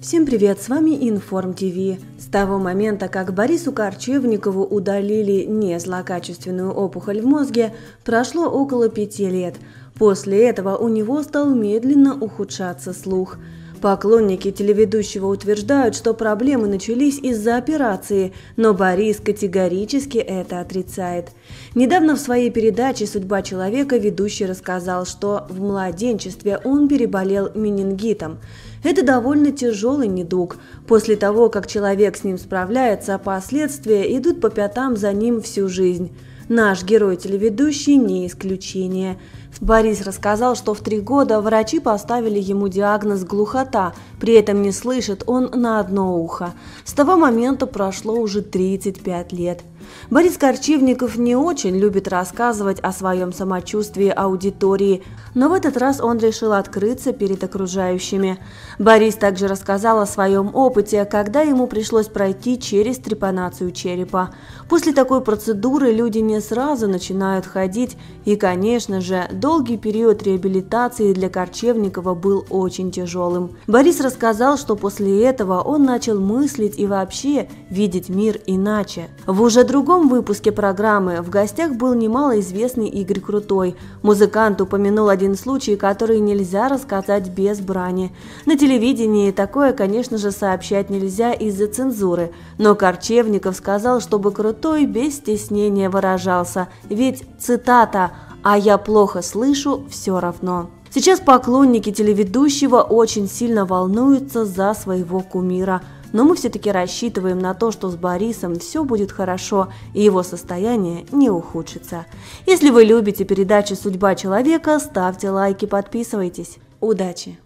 Всем привет, с вами Информ ТВ. С того момента, как Борису Корчевникову удалили не злокачественную опухоль в мозге, прошло около пяти лет. После этого у него стал медленно ухудшаться слух. Поклонники телеведущего утверждают, что проблемы начались из-за операции, но Борис категорически это отрицает. Недавно в своей передаче «Судьба человека» ведущий рассказал, что в младенчестве он переболел менингитом. Это довольно тяжелый недуг. После того, как человек с ним справляется, последствия идут по пятам за ним всю жизнь. Наш герой-телеведущий не исключение. Борис рассказал, что в три года врачи поставили ему диагноз глухота, при этом не слышит он на одно ухо. С того момента прошло уже 35 лет. Борис Корчевников не очень любит рассказывать о своем самочувствии аудитории, но в этот раз он решил открыться перед окружающими. Борис также рассказал о своем опыте, когда ему пришлось пройти через трепанацию черепа. После такой процедуры люди не сразу начинают ходить, и, конечно же, долгий период реабилитации для Корчевникова был очень тяжелым. Борис рассказал, что после этого он начал мыслить и вообще видеть мир иначе. В уже другом выпуске программы в гостях был немалоизвестный Игорь Крутой. Музыкант упомянул один случай, который нельзя рассказать без брани. На телевидении такое, конечно же, сообщать нельзя из-за цензуры, но Корчевников сказал, чтобы Крутой без стеснения выражался, ведь цитата «а я плохо слышу все равно». Сейчас поклонники телеведущего очень сильно волнуются за своего кумира – но мы все-таки рассчитываем на то, что с Борисом все будет хорошо и его состояние не ухудшится. Если вы любите передачу «Судьба человека», ставьте лайки, подписывайтесь. Удачи!